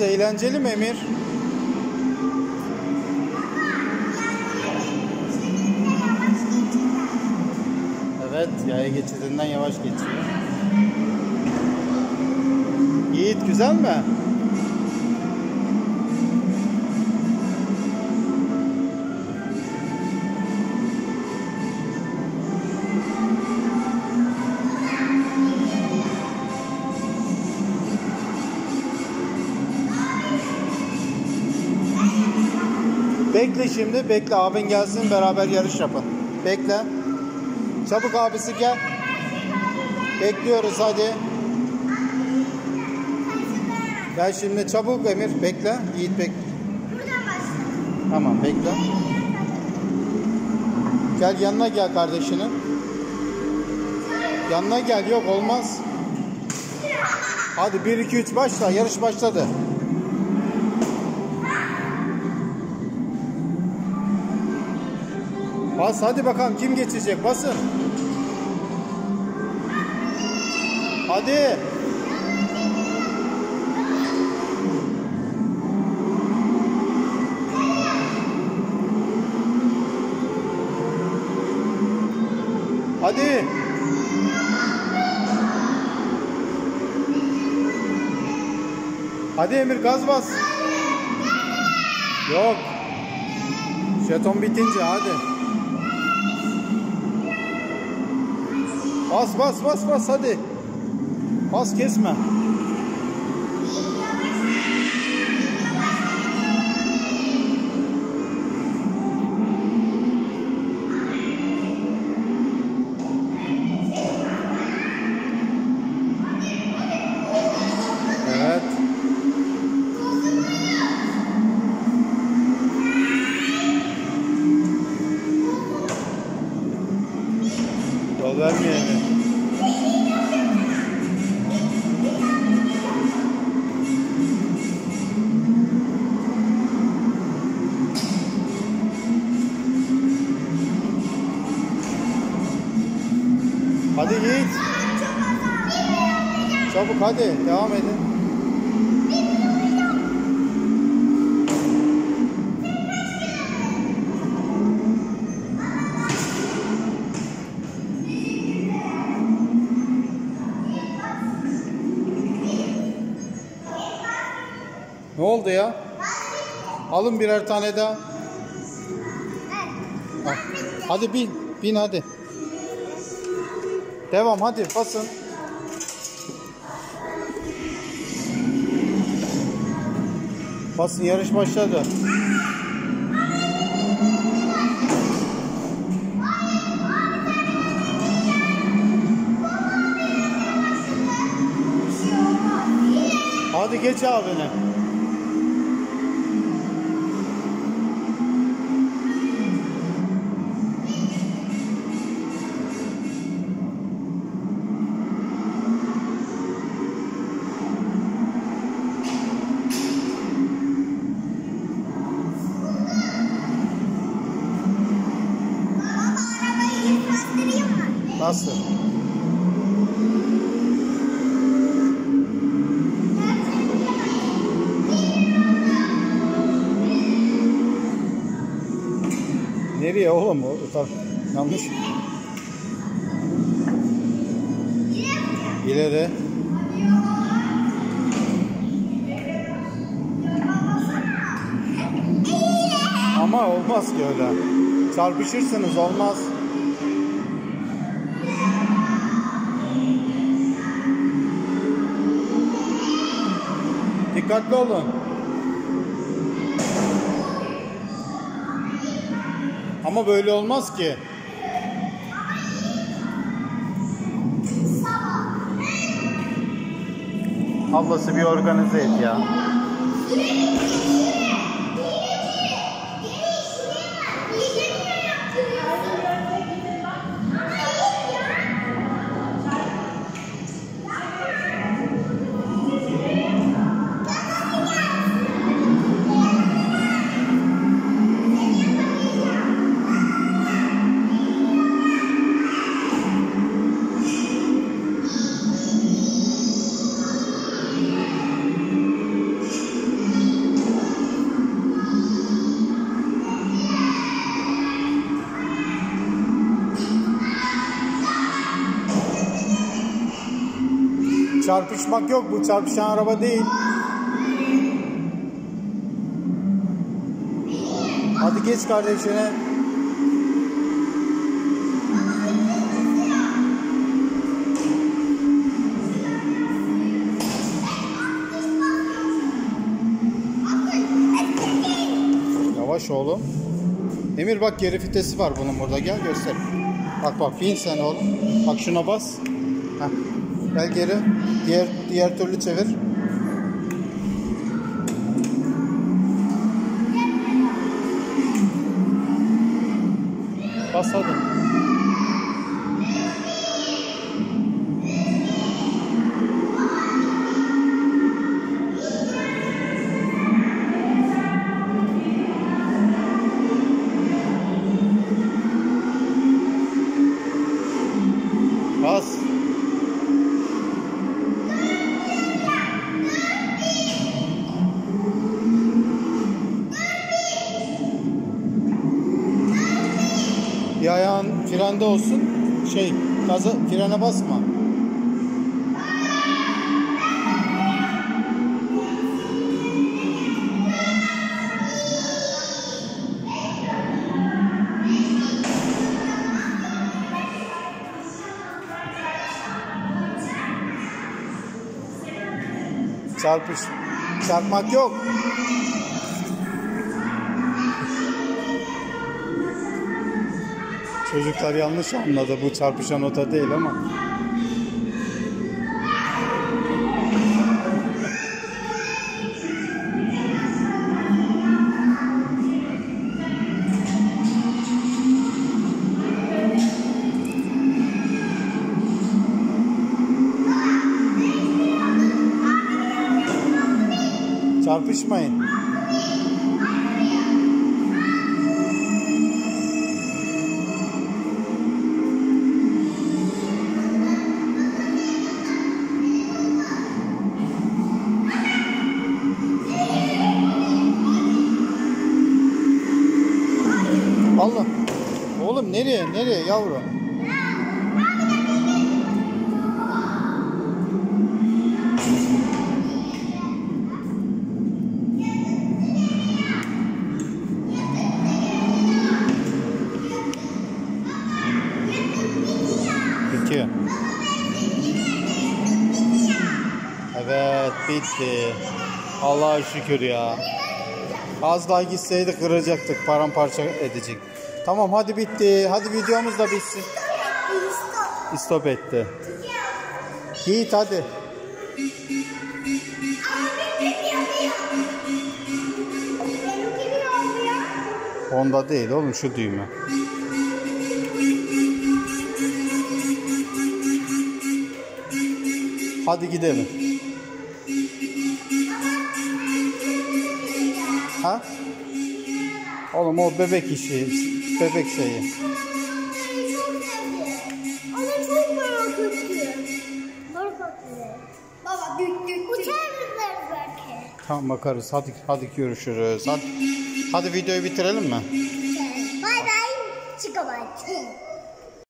Nasıl eğlenceli mi Emir? Evet, yaya geçidinden yavaş geçiyor. Yiğit güzel mi? Bekle şimdi, bekle abin gelsin beraber yarış yapın. Bekle. Çabuk abisi gel. Bekliyoruz hadi. Gel şimdi çabuk Emir bekle. Yiğit bekle. Tamam bekle. Gel yanına gel kardeşinin. Yanına gel yok olmaz. Hadi 1 2 3 başla. Yarış başladı. Bas hadi bakalım kim geçecek basın. Hadi. Hadi. Hadi Emir gaz bas. Yok. Jeton bitince hadi. Bas bas bas bas hadi. Bas kesme. Yol vermeyelim. Hadi Yiğit. Çabuk hadi devam edin. Ne oldu ya? Alın birer tane daha. Al. Hadi bin. Bin hadi. Devam hadi basın. Basın yarış başladı. Hadi geç abine. Nasıl? Nereye oğlum? Bak, yanlış. İleri. Ama olmaz ki öyle. Çarpışırsınız olmaz. Dikkatli olun. Ama böyle olmaz ki. Ablası bir organize et ya. Çarpışmak yok. Bu çarpışan araba değil. Hadi geç kardeşine. Yavaş oğlum. Emir bak geri vitesi var bunun burada gel göster. Bak bak bin sen oğlum. Bak şuna bas. Heh. Gel geri. Diğer diğer türlü çevir. Bas hadi. Bir ayağın frende olsun. Şey, gaza frene basma. Çarpış. Çarpmak yok. Çocuklar yanlış anladı. Bu çarpışan ota değil ama. Çarpışmayın. Nereye? Nereye yavrum? Bitiyor. Evet bitti. Allah'a şükür ya. Az daha gitseydi kıracaktık. Paramparça edecek. Tamam hadi bitti. Hadi videomuz da bitsin. Stop etti. Git hadi. Onda değil oğlum şu düğme. Hadi gidelim. Ha? Oğlum o bebek işi, bebek şeyi. Onu çok merak ettim. Baba dük dük mısınız belki? Tamam bakarız. Hadi hadi görüşürüz. Hadi, hadi videoyu bitirelim mi?